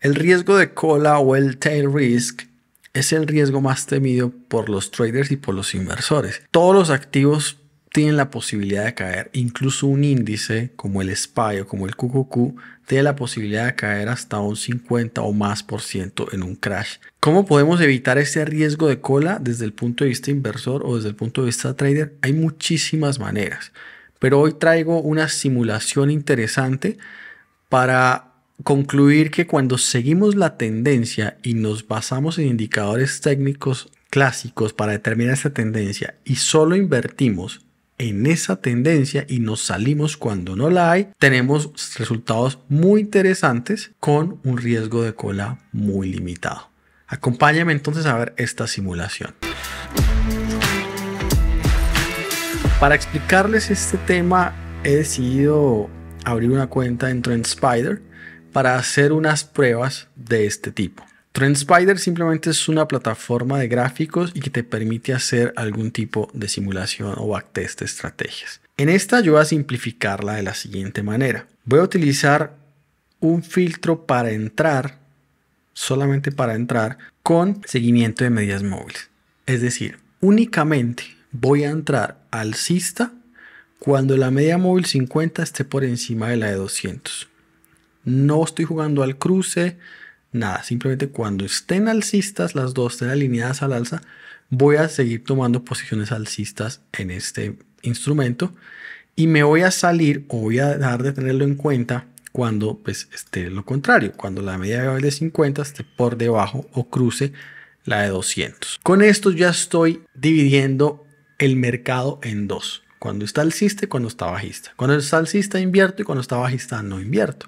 El riesgo de cola o el tail risk es el riesgo más temido por los traders y por los inversores. Todos los activos tienen la posibilidad de caer, incluso un índice como el SPY o como el QQQ tiene la posibilidad de caer hasta un 50 o más por ciento en un crash. ¿Cómo podemos evitar ese riesgo de cola desde el punto de vista inversor o desde el punto de vista trader? Hay muchísimas maneras, pero hoy traigo una simulación interesante para concluir que cuando seguimos la tendencia y nos basamos en indicadores técnicos clásicos para determinar esta tendencia y solo invertimos en esa tendencia y nos salimos cuando no la hay, tenemos resultados muy interesantes con un riesgo de cola muy limitado. Acompáñame entonces a ver esta simulación. Para explicarles este tema he decidido abrir una cuenta en Spider para hacer unas pruebas de este tipo. TrendSpider simplemente es una plataforma de gráficos y que te permite hacer algún tipo de simulación o backtest de estrategias. En esta yo voy a simplificarla de la siguiente manera. Voy a utilizar un filtro para entrar, solamente para entrar, con seguimiento de medias móviles. Es decir, únicamente voy a entrar alcista cuando la media móvil 50 esté por encima de la de 200. No estoy jugando al cruce, nada. Simplemente cuando estén alcistas, las dos estén alineadas al alza, voy a seguir tomando posiciones alcistas en este instrumento y me voy a salir o voy a dejar de tenerlo en cuenta cuando pues esté lo contrario, cuando la media de 50 esté por debajo o cruce la de 200. Con esto ya estoy dividiendo el mercado en dos. Cuando está alcista y cuando está bajista. Cuando está alcista invierto y cuando está bajista no invierto.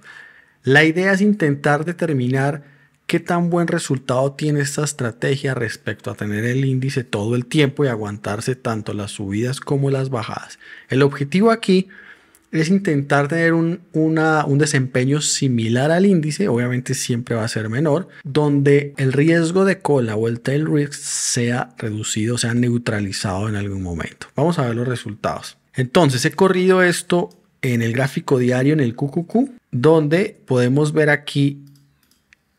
La idea es intentar determinar qué tan buen resultado tiene esta estrategia respecto a tener el índice todo el tiempo y aguantarse tanto las subidas como las bajadas. El objetivo aquí es intentar tener un, un, desempeño similar al índice, obviamente siempre va a ser menor, donde el riesgo de cola o el tail risk sea reducido, sea neutralizado en algún momento. Vamos a ver los resultados. Entonces he corrido esto en el gráfico diario en el QQQ, donde podemos ver aquí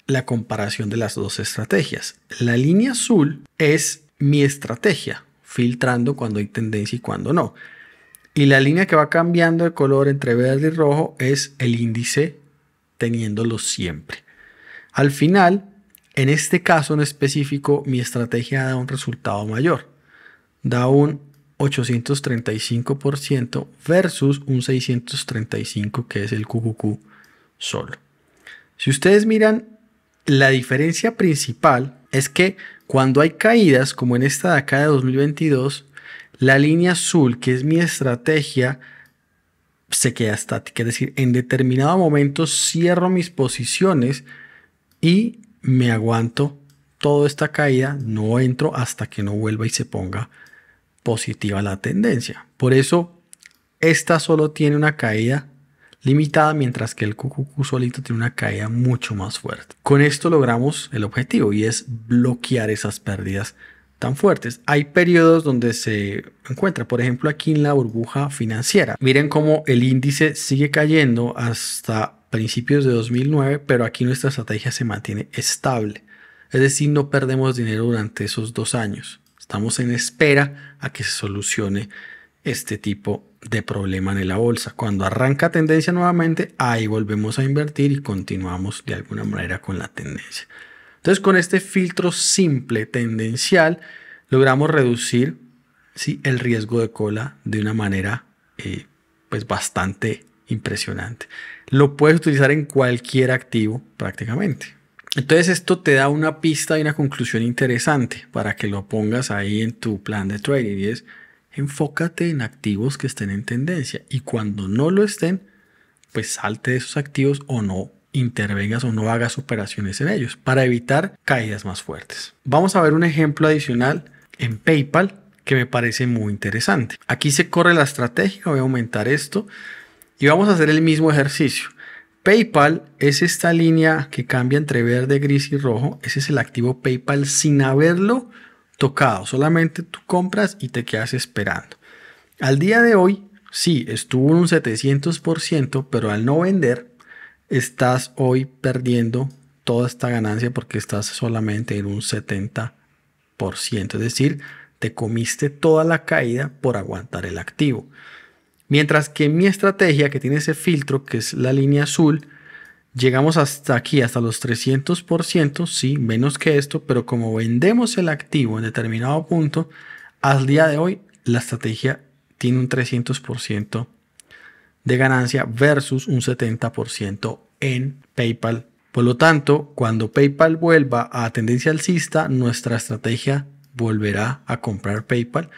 la comparación de las dos estrategias. La línea azul es mi estrategia, filtrando cuando hay tendencia y cuando no. Y la línea que va cambiando de color entre verde y rojo es el índice teniéndolo siempre. Al final, en este caso en específico, mi estrategia da un resultado mayor. Da un 835% versus un 635% que es el QQQ solo. Si ustedes miran la diferencia principal es que cuando hay caídas, como en esta de acá de 2022, la línea azul, que es mi estrategia, se queda estática. Es decir, en determinado momento cierro mis posiciones y me aguanto toda esta caída, no entro hasta que no vuelva y se ponga positiva la tendencia. Por eso, esta solo tiene una caída limitada, mientras que el QQQ solito tiene una caída mucho más fuerte. Con esto logramos el objetivo y es bloquear esas pérdidas tan fuertes. Hay periodos donde se encuentra, por ejemplo, aquí en la burbuja financiera. Miren cómo el índice sigue cayendo hasta principios de 2009, pero aquí nuestra estrategia se mantiene estable. Es decir, no perdemos dinero durante esos dos años. Estamos en espera a que se solucione este tipo de problema en la bolsa. Cuando arranca tendencia nuevamente, ahí volvemos a invertir y continuamos de alguna manera con la tendencia. Entonces, con este filtro simple tendencial, logramos reducir ¿sí? el riesgo de cola de una manera eh, pues bastante impresionante. Lo puedes utilizar en cualquier activo prácticamente. Entonces esto te da una pista y una conclusión interesante para que lo pongas ahí en tu plan de trading y es enfócate en activos que estén en tendencia y cuando no lo estén, pues salte de esos activos o no intervengas o no hagas operaciones en ellos para evitar caídas más fuertes. Vamos a ver un ejemplo adicional en PayPal que me parece muy interesante. Aquí se corre la estrategia, voy a aumentar esto y vamos a hacer el mismo ejercicio. PayPal es esta línea que cambia entre verde, gris y rojo. Ese es el activo PayPal sin haberlo tocado. Solamente tú compras y te quedas esperando. Al día de hoy, sí, estuvo en un 700%, pero al no vender, estás hoy perdiendo toda esta ganancia porque estás solamente en un 70%. Es decir, te comiste toda la caída por aguantar el activo. Mientras que mi estrategia, que tiene ese filtro, que es la línea azul, llegamos hasta aquí, hasta los 300%, sí, menos que esto, pero como vendemos el activo en determinado punto, al día de hoy la estrategia tiene un 300% de ganancia versus un 70% en PayPal. Por lo tanto, cuando PayPal vuelva a tendencia alcista, nuestra estrategia volverá a comprar PayPal,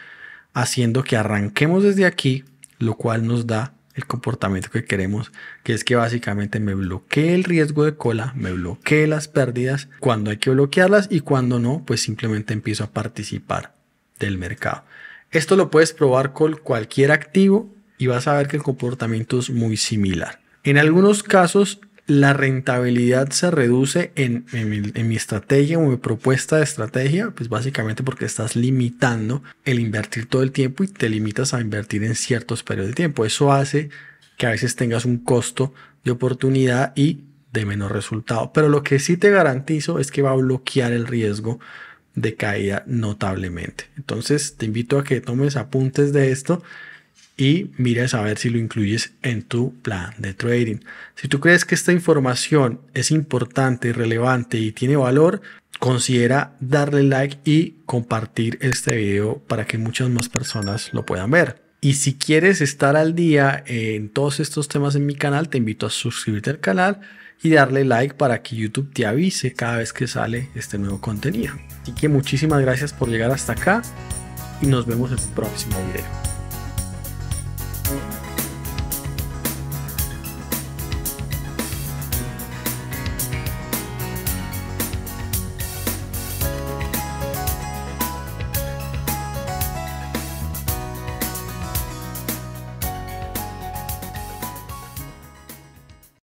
haciendo que arranquemos desde aquí, lo cual nos da el comportamiento que queremos, que es que básicamente me bloquee el riesgo de cola, me bloquee las pérdidas cuando hay que bloquearlas y cuando no, pues simplemente empiezo a participar del mercado. Esto lo puedes probar con cualquier activo y vas a ver que el comportamiento es muy similar. En algunos casos, la rentabilidad se reduce en, mi, estrategia o mi propuesta de estrategia, pues básicamente porque estás limitando el invertir todo el tiempo y te limitas a invertir en ciertos periodos de tiempo. Eso hace que a veces tengas un costo de oportunidad y de menor resultado. Pero lo que sí te garantizo es que va a bloquear el riesgo de caída notablemente. Entonces te invito a que tomes apuntes de esto y mires a ver si lo incluyes en tu plan de trading. Si tú crees que esta información es importante, relevante y tiene valor, considera darle like y compartir este video para que muchas más personas lo puedan ver. Y si quieres estar al día en todos estos temas en mi canal, te invito a suscribirte al canal y darle like para que YouTube te avise cada vez que sale este nuevo contenido. Así que muchísimas gracias por llegar hasta acá y nos vemos en el próximo video.